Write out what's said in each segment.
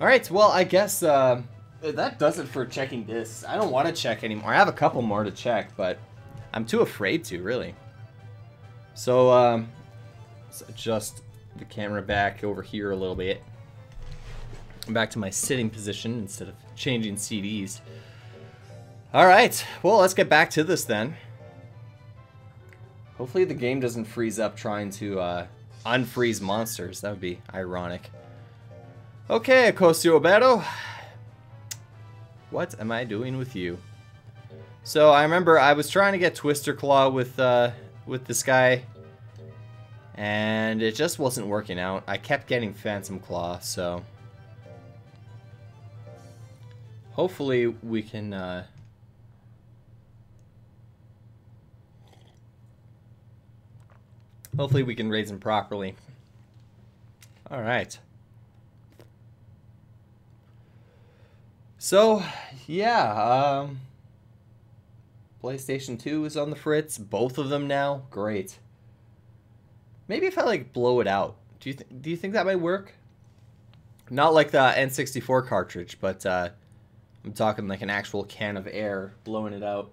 Alright, well, I guess uh, that does it for checking this. I don't want to check anymore. I have a couple more to check, but I'm too afraid to, really. So, um, let's adjust the camera back over here a little bit. I'm Back to my sitting position instead of changing CDs. Alright, well, let's get back to this then. Hopefully the game doesn't freeze up trying to uh, unfreeze monsters. That would be ironic. Okay, Acosio Obeto. What am I doing with you? So I remember I was trying to get Twister Claw with uh, with this guy, and it just wasn't working out. I kept getting Phantom Claw, so hopefully we can. Uh, hopefully we can raise him properly. All right. So, yeah, um, PlayStation 2 is on the fritz. Both of them now. Great. Maybe if I, like, blow it out. Do you, do you think that might work? Not like the N64 cartridge, but uh, I'm talking like an actual can of air, blowing it out.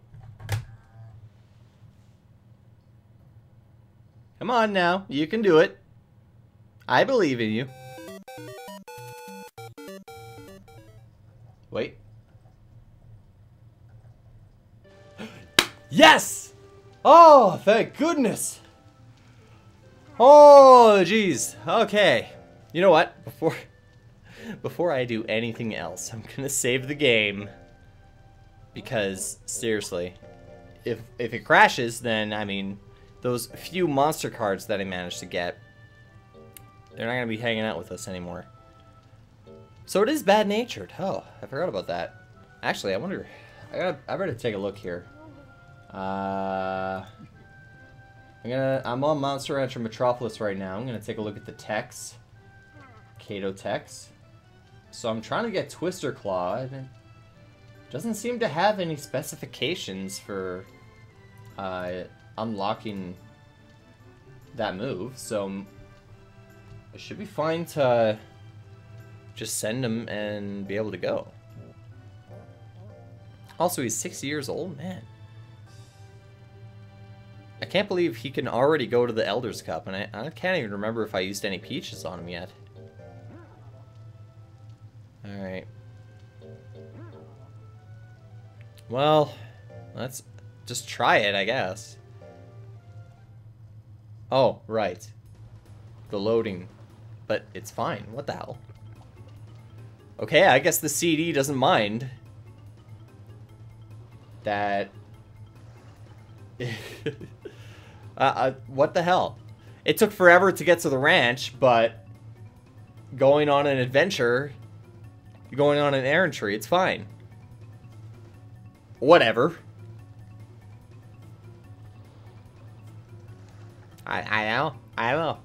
Come on now, you can do it. I believe in you. Yes! Oh, thank goodness. Oh, jeez. Okay. You know what? Before before I do anything else, I'm going to save the game because seriously, if if it crashes, then I mean, those few monster cards that I managed to get, they're not going to be hanging out with us anymore. So it is bad natured. Oh, I forgot about that. Actually, I wonder. I gotta. I better take a look here. Uh, I'm gonna. I'm on Monster Rancher Metropolis right now. I'm gonna take a look at the text. Kato text. So I'm trying to get Twister Claw. It doesn't seem to have any specifications for uh, unlocking that move. So it should be fine to just send him and be able to go. Also, he's six years old, man. I can't believe he can already go to the Elder's Cup, and I, I can't even remember if I used any peaches on him yet. Alright. Well, let's just try it, I guess. Oh, right. The loading. But it's fine. What the hell? Okay, I guess the CD doesn't mind that... uh, what the hell? It took forever to get to the ranch, but going on an adventure, going on an errantry, it's fine. Whatever. I, I know. I know.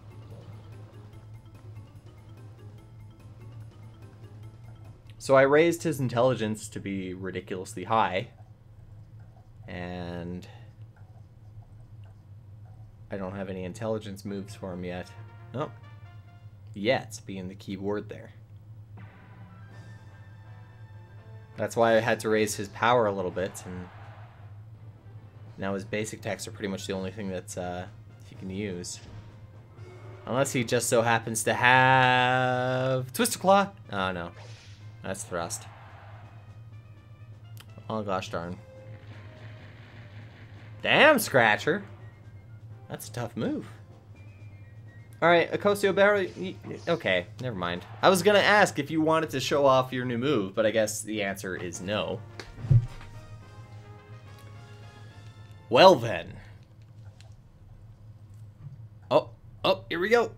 So I raised his intelligence to be ridiculously high. And I don't have any intelligence moves for him yet. Nope. Yet being the key word there. That's why I had to raise his power a little bit, and now his basic attacks are pretty much the only thing that uh, he can use. Unless he just so happens to have... Twister Claw? Oh, no. That's thrust. Oh gosh darn. Damn, Scratcher! That's a tough move. Alright, Acosio Barry... Okay, never mind. I was gonna ask if you wanted to show off your new move, but I guess the answer is no. Well then. Oh, oh, here we go.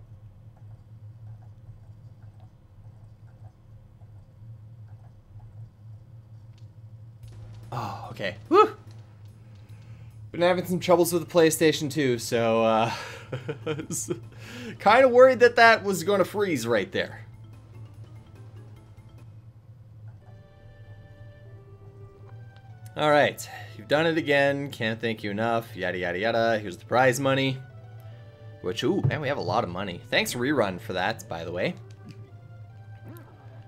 Oh, okay. Woo! Been having some troubles with the PlayStation 2, so, uh... kind of worried that that was going to freeze right there. Alright, you've done it again, can't thank you enough, yada yada yada, here's the prize money. Which, ooh, man, we have a lot of money. Thanks Rerun for that, by the way.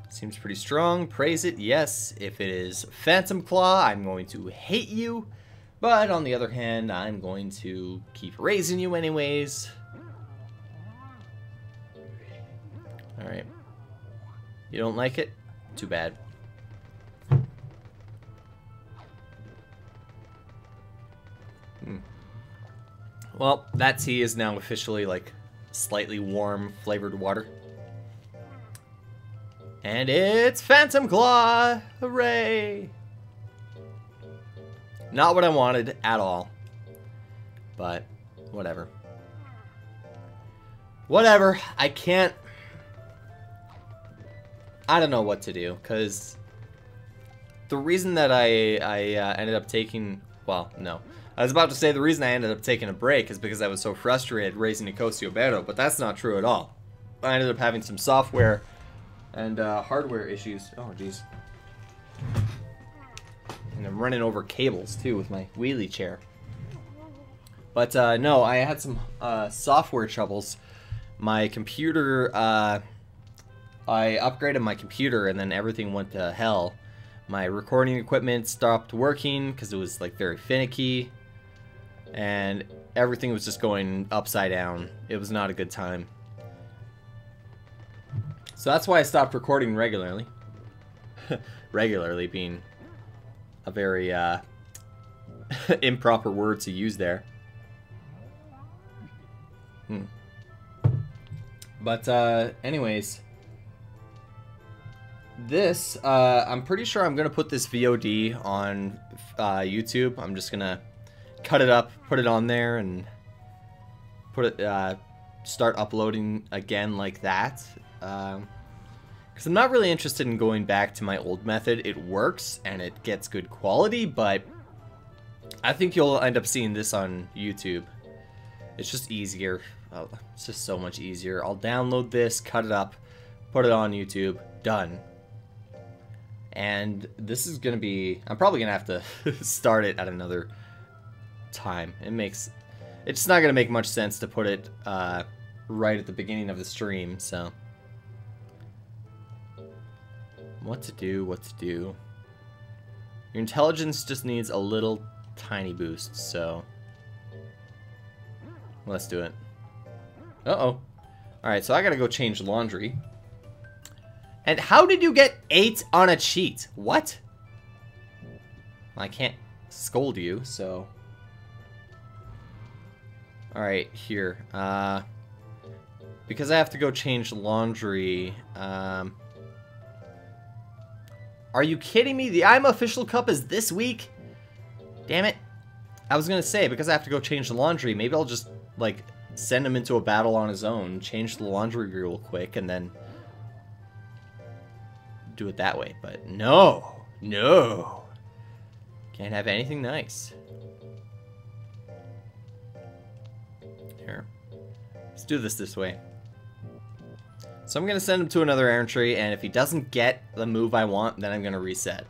Seems pretty strong. Praise it, yes. If it is Phantom Claw, I'm going to hate you. But on the other hand, I'm going to keep raising you anyways. Alright. You don't like it? Too bad. Hmm. Well, that tea is now officially like slightly warm flavored water. And it's Phantom Claw! Hooray! Not what I wanted at all. But, whatever. Whatever. I can't... I don't know what to do, because... The reason that I, I uh, ended up taking... Well, no. I was about to say the reason I ended up taking a break is because I was so frustrated raising Nicosio Beto, but that's not true at all. I ended up having some software and uh, hardware issues. Oh, jeez. And I'm running over cables, too, with my wheelie chair. But, uh, no, I had some uh, software troubles. My computer, uh, I upgraded my computer and then everything went to hell. My recording equipment stopped working because it was, like, very finicky. And everything was just going upside down. It was not a good time. So that's why I stopped recording regularly. regularly being a very uh, improper word to use there. Hmm. But uh, anyways, this, uh, I'm pretty sure I'm to put this VOD on uh, YouTube. I'm just to cut it up, put it on there, and put it, uh, start uploading again like that. Because I'm not really interested in going back to my old method. It works, and it gets good quality, but I think you'll end up seeing this on YouTube. It's just easier. Oh, it's just so much easier. I'll download this, cut it up, put it on YouTube, done. And this is going to be... I'm probably going to have to start it at another time. It makes... It's not going to make much sense to put it uh, right at the beginning of the stream, so... What to do, what to do. Your intelligence just needs a little tiny boost, so... Let's do it. Uh-oh. Alright, so I gotta go change laundry. And how did you get 8 on a cheat? What? I can't scold you, so... Alright, here. Uh, because I have to go change laundry, um... Are you kidding me? The I'm Official Cup is this week? Damn it. I was gonna say, because I have to go change the laundry, maybe I'll just, like, send him into a battle on his own, change the laundry real quick, and then do it that way. But no, no. Can't have anything nice. Here. Let's do this this way. So I'm going to send him to another entry, and if he doesn't get the move I want, then I'm going to reset.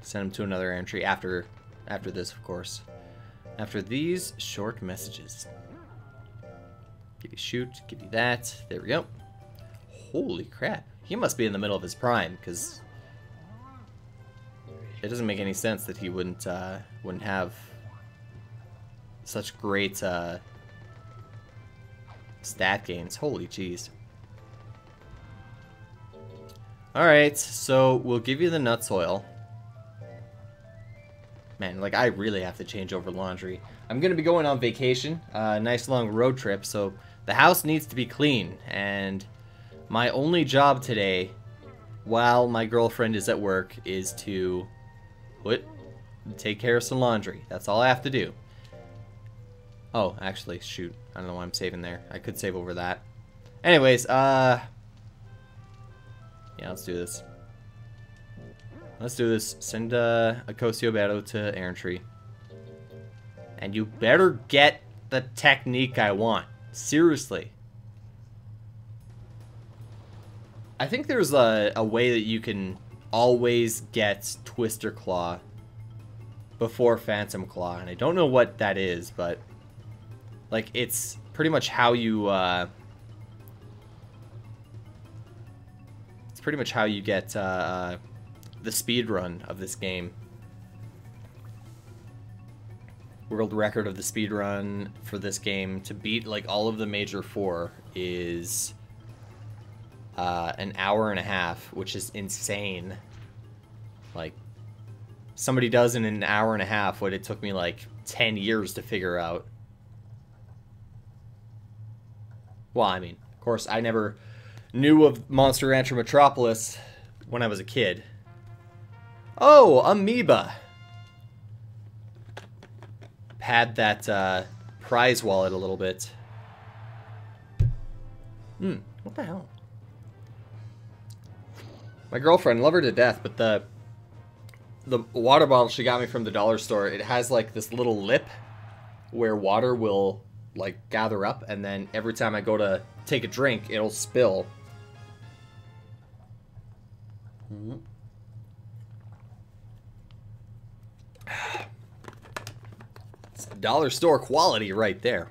Send him to another entry after, after this, of course. After these short messages. Give you shoot, give you that. There we go. Holy crap. He must be in the middle of his prime, because it doesn't make any sense that he wouldn't uh, wouldn't have such great uh, stat gains. Holy jeez. Alright, so we'll give you the nuts oil. Man, like, I really have to change over laundry. I'm going to be going on vacation, a uh, nice long road trip, so the house needs to be clean, and my only job today, while my girlfriend is at work, is to put, take care of some laundry. That's all I have to do. Oh, actually, shoot. I don't know why I'm saving there. I could save over that. Anyways, uh... Yeah, let's do this. Let's do this. Send uh, Acosio Beto to Errantry. And you better get the technique I want. Seriously. I think there's a, a way that you can always get Twister Claw before Phantom Claw, and I don't know what that is, but like, it's pretty much how you, uh, pretty much how you get uh, the speed run of this game. World record of the speed run for this game to beat like all of the major four is uh, an hour and a half, which is insane. Like somebody does in an hour and a half what it took me like 10 years to figure out. Well, I mean, of course, I never knew of Monster Rancher Metropolis when I was a kid. Oh, Amoeba! Pad that uh, prize wallet a little bit. Hmm, what the hell? My girlfriend, love her to death, but the the water bottle she got me from the dollar store, it has like this little lip where water will like gather up and then every time I go to take a drink, it'll spill. It's dollar store quality right there.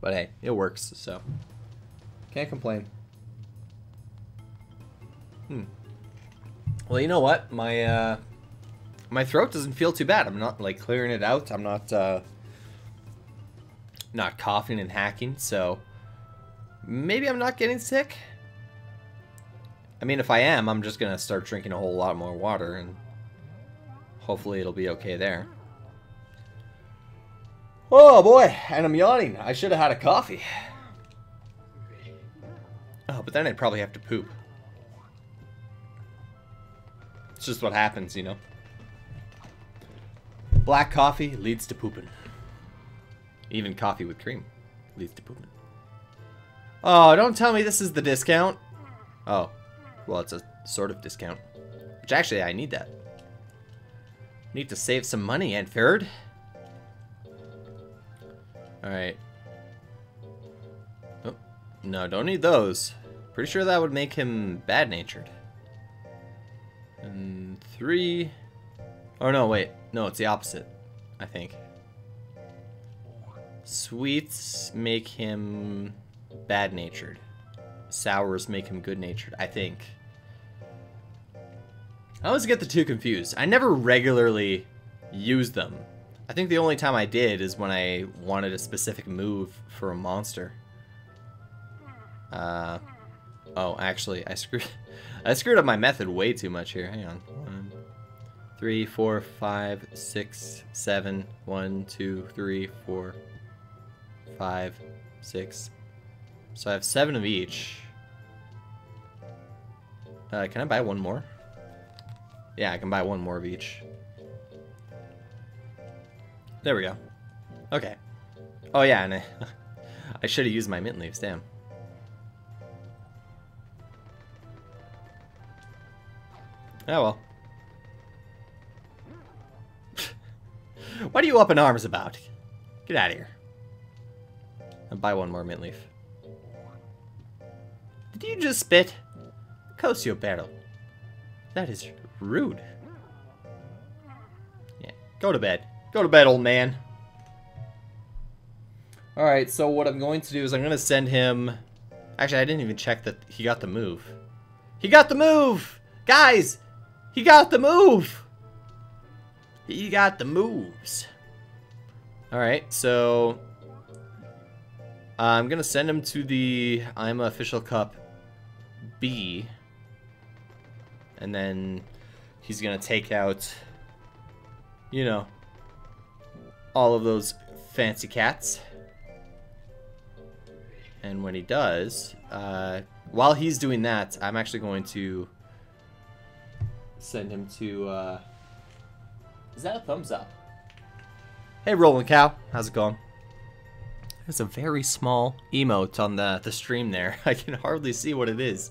But hey, it works, so can't complain. Hmm. Well, you know what? My uh, my throat doesn't feel too bad. I'm not like clearing it out. I'm not uh, not coughing and hacking. So maybe I'm not getting sick. I mean, if I am, I'm just gonna start drinking a whole lot more water, and hopefully it'll be okay there. Oh boy, and I'm yawning. I should have had a coffee. Oh, but then I'd probably have to poop. It's just what happens, you know. Black coffee leads to pooping. Even coffee with cream leads to pooping. Oh, don't tell me this is the discount. Oh, well, it's a sort of discount. Which actually, I need that. Need to save some money, Antferd. Alright. Oh, no, don't need those. Pretty sure that would make him bad-natured. And three. Oh no, wait. No, it's the opposite. I think. Sweets make him bad-natured. Sours make him good-natured, I think. I always get the two confused. I never regularly use them. I think the only time I did is when I wanted a specific move for a monster. Uh, oh, actually, I screwed... I screwed up my method way too much here. Hang on. One, three, four, five, six, seven. One, two, three, four, five, six. So I have seven of each. Uh, can I buy one more? Yeah, I can buy one more of each. There we go. Okay. Oh yeah, and I, I should have used my mint leaves, damn. Oh well. what are you up in arms about? Get out of here. I'll buy one more mint leaf. Did you just spit? Cosio Barrel. That is rude. Yeah, go to bed. Go to bed, old man. Alright, so what I'm going to do is I'm going to send him... Actually, I didn't even check that he got the move. He got the move! Guys, he got the move! He got the moves. Alright, so... I'm gonna send him to the I'm Official Cup B. And then he's gonna take out, you know, all of those fancy cats. And when he does, uh, while he's doing that, I'm actually going to send him to, uh... Is that a thumbs up? Hey, Rolling Cow. How's it going? There's a very small emote on the, the stream there. I can hardly see what it is.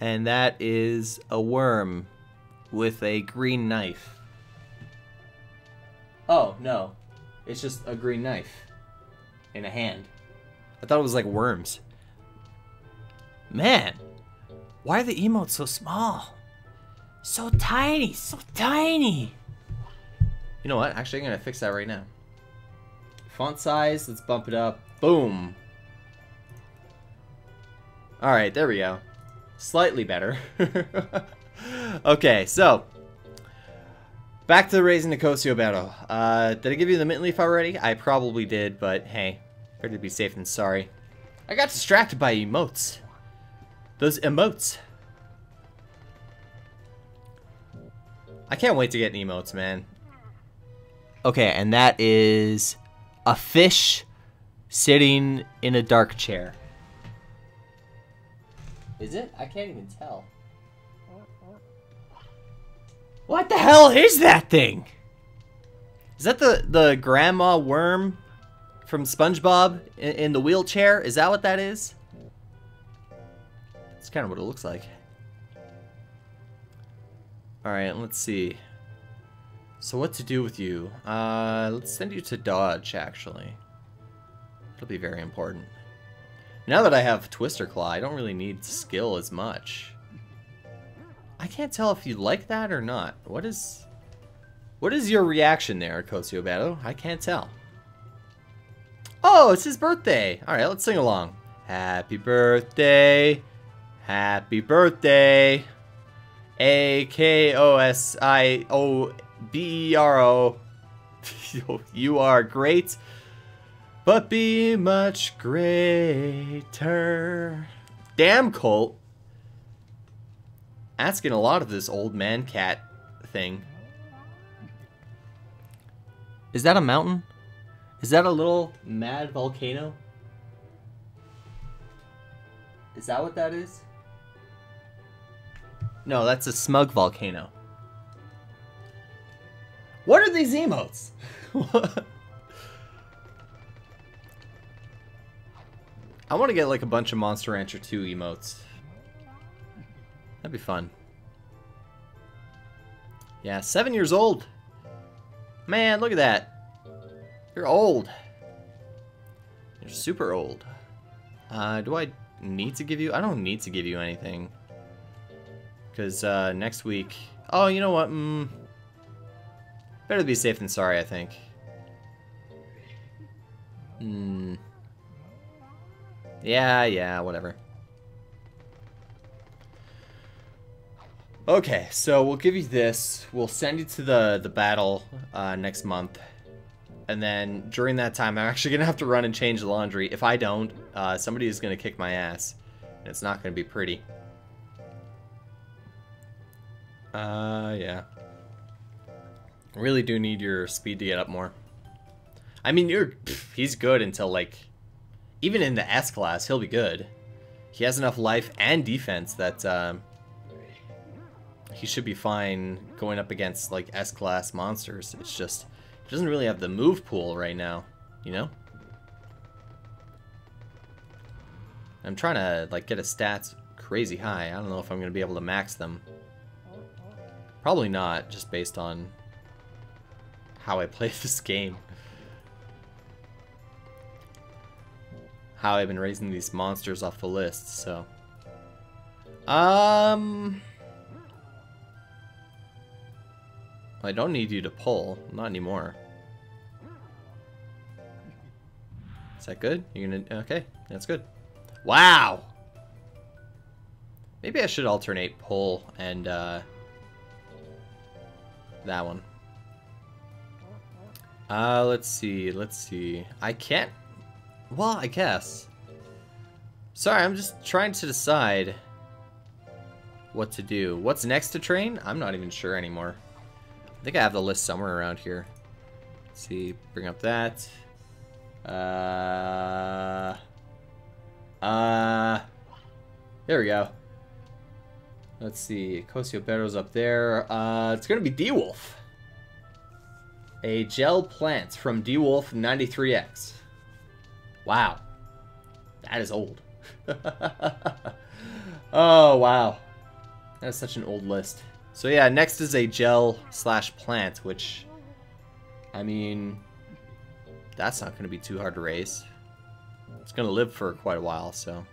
And that is a worm with a green knife. Oh, no. It's just a green knife in a hand. I thought it was like worms. Man, why are the emotes so small? So tiny, so tiny. You know what? Actually, I'm going to fix that right now. Font size, let's bump it up. Boom. Alright, there we go. Slightly better. okay, so. Back to the Raising Nicosio battle. Uh, did I give you the mint leaf already? I probably did, but hey. Better to be safe than sorry. I got distracted by emotes. Those emotes. I can't wait to get emotes, man. Okay, and that is a fish sitting in a dark chair. Is it? I can't even tell. What the hell is that thing? Is that the, the grandma worm from SpongeBob in, in the wheelchair? Is that what that is? It's kind of what it looks like. Alright, let's see. So what to do with you? Uh, let's send you to Dodge, actually. It'll be very important. Now that I have Twister Claw, I don't really need skill as much. I can't tell if you like that or not. What is... What is your reaction there, Kosio Battle? I can't tell. Oh, it's his birthday! Alright, let's sing along. Happy birthday! Happy birthday! A-K-O-S-I-O-B-E-R-O. you are great, but be much greater. Damn, Colt. Asking a lot of this old man cat thing. Is that a mountain? Is that a little mad volcano? Is that what that is? No, that's a smug volcano. What are these emotes? I want to get like a bunch of Monster Rancher 2 emotes. That'd be fun. Yeah, seven years old. Man, look at that. You're old. You're super old. Uh, do I need to give you? I don't need to give you anything. Because uh, next week... Oh, you know what? Mm, better to be safe than sorry, I think. Hmm. Yeah, yeah, whatever. Okay, so we'll give you this. We'll send you to the, the battle uh, next month. And then during that time, I'm actually going to have to run and change the laundry. If I don't, uh, somebody is going to kick my ass. And it's not going to be pretty. Uh, yeah. Really do need your speed to get up more. I mean, you're pff, he's good until, like, even in the S class, he'll be good. He has enough life and defense that, um, he should be fine going up against, like, S class monsters. It's just, he doesn't really have the move pool right now, you know? I'm trying to, like, get his stats crazy high. I don't know if I'm to be able to max them. Probably not, just based on how I play this game. How I've been raising these monsters off the list, so. Um... I don't need you to pull. Not anymore. Is that good? You're gonna... Okay, that's good. Wow! Maybe I should alternate pull and, uh that one. Uh, let's see, let's see. I can't... Well, I guess. Sorry, I'm just trying to decide what to do. What's next to train? I'm not even sure anymore. I think I have the list somewhere around here. Let's see, bring up that. Uh... Uh... There we go. Let's see. Cosio Berro's up there. Uh, it's to be D-Wolf. A Jell plant from D-Wolf 93X. Wow. That is old. oh, wow. That's such an old list. So yeah, next is a Jell slash plant, which, I mean, that's not going to be too hard to raise. It's going to live for quite a while, so.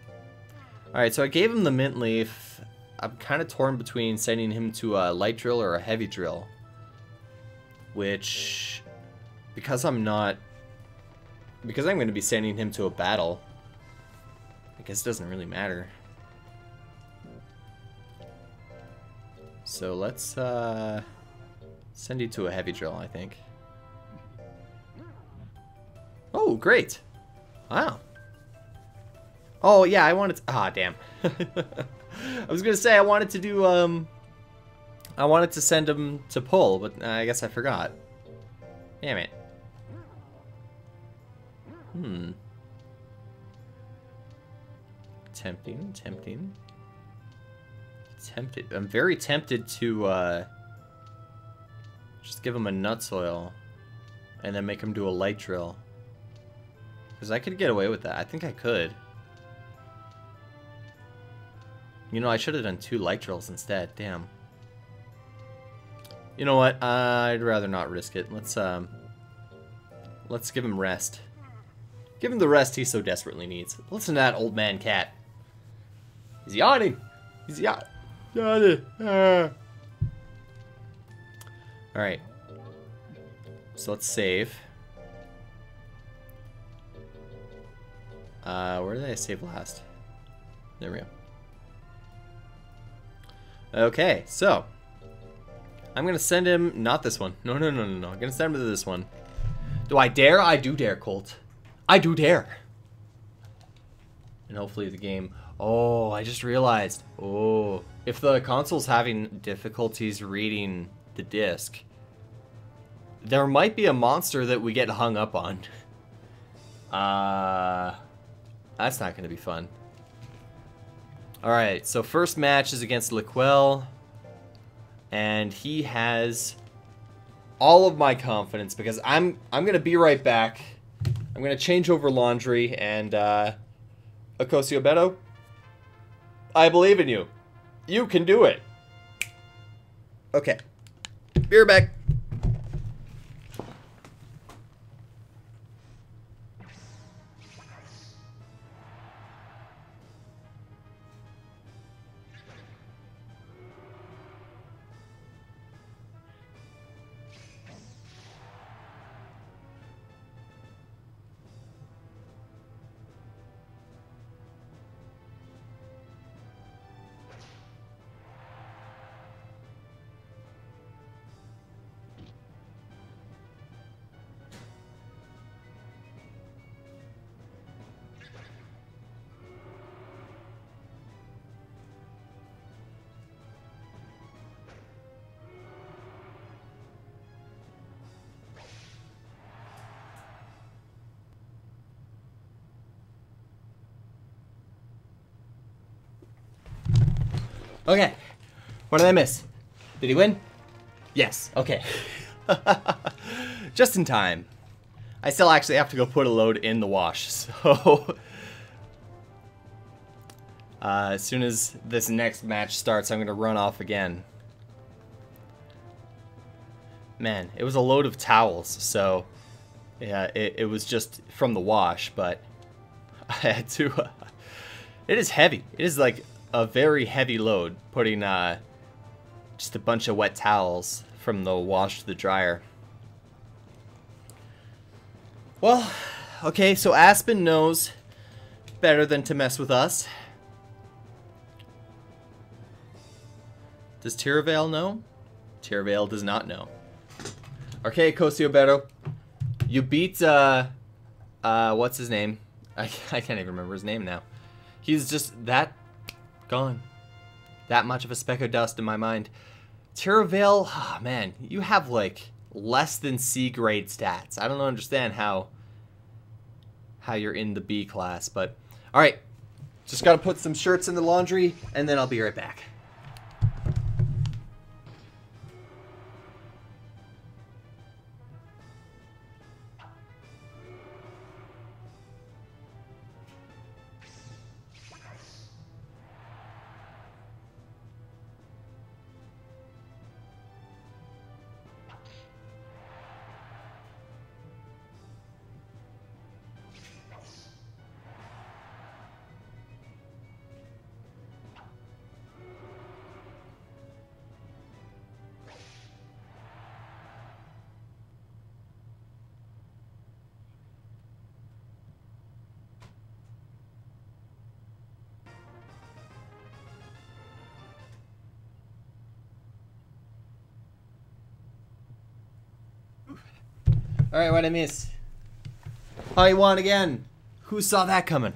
Alright, so I gave him the mint leaf. I'm kind of torn between sending him to a light drill or a heavy drill which, because I'm not, because I'm going to be sending him to a battle, I guess it doesn't really matter. So let's uh, send you to a heavy drill, I think. Oh, great. Wow. Oh, yeah, I wanted to... Ah, damn. I was going to say I wanted to do um, I wanted to send him to pull, but I guess I forgot. Damn it. Hmm. Tempting, tempting. Tempted. I'm very tempted to, uh... Just give him a nuts oil. And then make him do a light drill. Because I could get away with that. I think I could. You know, I should have done two light drills instead. Damn. You know what? Uh, I'd rather not risk it. Let's, um... Let's give him rest. Give him the rest he so desperately needs. Listen to that old man cat. He's yawning. He's yaw yawning. Ah. Alright. So let's save. Uh, where did I save last? There we go. Okay, so. I'm gonna send him, not this one. No, no, no, no, no. I'm gonna send him to this one. Do I dare? I do dare, Colt. I do dare. And hopefully the game... Oh, I just realized. Oh, if the console's having difficulties reading the disc, there might be a monster that we get hung up on. Uh, that's not to be fun. Alright, so first match is against Liquel. And he has all of my confidence because I'm I'm to be right back. I'm to change over laundry and uh, Akosio Beto, I believe in you. You can do it. Okay. Be right back. Okay. What did I miss? Did he win? Yes. Okay. Just in time. I still actually have to go put a load in the wash, so... uh, as soon as this next match starts, I'm going to run off again. Man, it was a load of towels, so... Yeah, it, it was just from the wash, but... I had to... Uh, it is heavy. It is like a very heavy load, putting uh, just a bunch of wet towels from the wash to the dryer. Well, okay, so Aspen knows better than to mess with us. Does Tiravale know? Tiravale does not know. Okay, Cosio you beat, uh, uh, what's his name? I, I can't even remember his name now. He's just that Gone. That much of a speck of dust in my mind. Tiravale, oh ah, man, you have like less than C grade stats. I don't understand how how you're in the B class, but all right. Just got to put some shirts in the laundry and then I'll be right back. Alright, what I miss? Oh, you won again. Who saw that coming?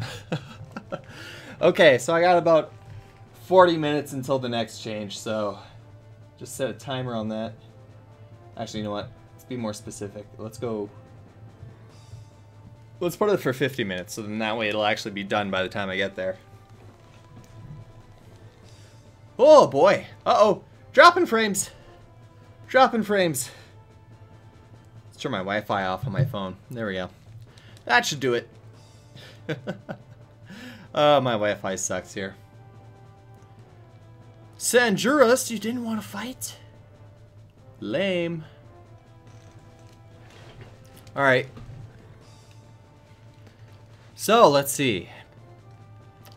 okay, so I got about 40 minutes until the next change, so just set a timer on that. Actually, you know what? Let's be more specific. Let's go... Let's put it for 50 minutes, so then that way it'll actually be done by the time I get there. Oh, boy. Uh-oh. Dropping frames. Dropping frames. Let's turn my Wi-Fi off on my phone. There we go. That should do it. oh, my Wi-Fi sucks here. Sanjuras, you didn't want to fight? Lame. Alright. So, let's see.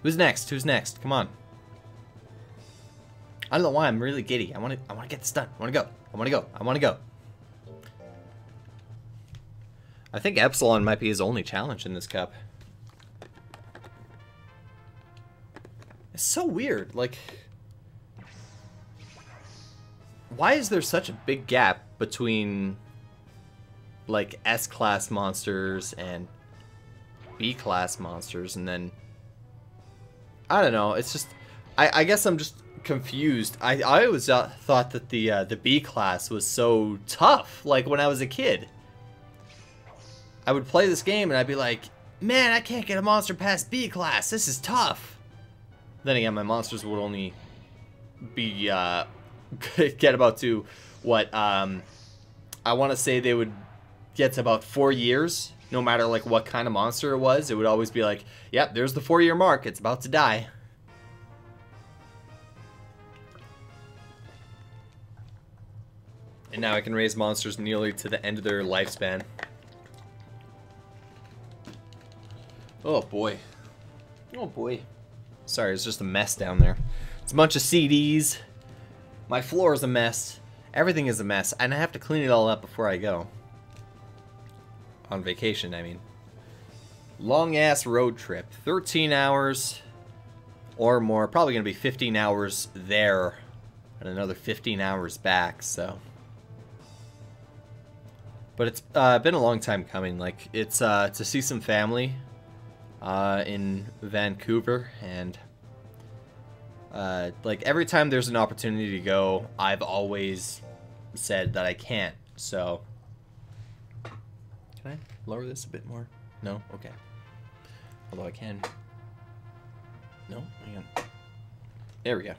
Who's next? Who's next? Come on. I don't know why I'm really giddy. I want to I want to get this done. I want to go. I want to go. I want to go. I think Epsilon might be his only challenge in this cup. It's so weird. Like why is there such a big gap between like S-class monsters and B-class monsters and then I don't know, it's just I, I guess I'm just confused. I, I always uh, thought that the uh, the B class was so tough like when I was a kid. I would play this game and I'd be like, man, I can't get a monster past B class. This is tough. Then again, my monsters would only be uh, get about to what um, I want to say they would get to about four years. No matter like what kind of monster it was, it would always be like, "Yep, there's the four-year mark. It's about to die." And now I can raise monsters nearly to the end of their lifespan. Oh boy. Oh boy. Sorry, it's just a mess down there. It's a bunch of CDs. My floor is a mess. Everything is a mess, and I have to clean it all up before I go. On vacation, I mean. Long ass road trip. 13 hours or more. Probably going to be 15 hours there and another 15 hours back, so. But it's uh, been a long time coming. Like, it's uh, to see some family uh, in Vancouver, and uh, like every time there's an opportunity to go, I've always said that I can't. So, can I lower this a bit more? No, okay. Although I can. No, hang on. There we go.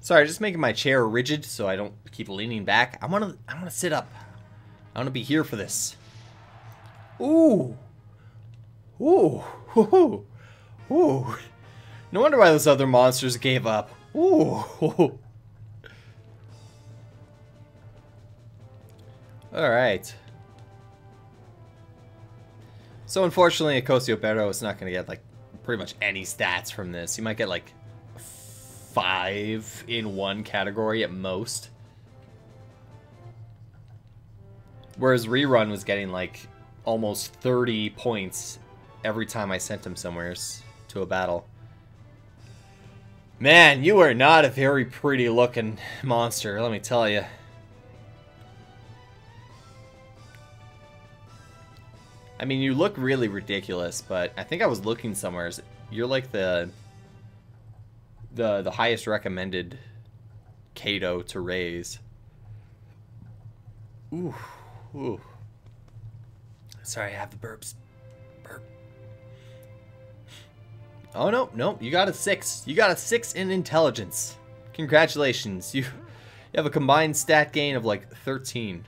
Sorry, just making my chair rigid so I don't keep leaning back. I want to. I want to sit up. I want to be here for this. Ooh. Ooh. Ooh. Ooh. No wonder why those other monsters gave up. Ooh. Alright. So unfortunately, Acosio is not going to get, like, pretty much any stats from this. You might get, like, five in one category at most. Whereas Rerun was getting, like, almost 30 points every time I sent him somewhere to a battle. Man, you are not a very pretty looking monster, let me tell you. I mean, you look really ridiculous, but I think I was looking somewhere. You're like the the the highest recommended Kato to raise. Ooh, ooh. Sorry, I have the burps. Burp. Oh, no, no, you got a 6. You got a 6 in intelligence. Congratulations. You, you have a combined stat gain of like 13.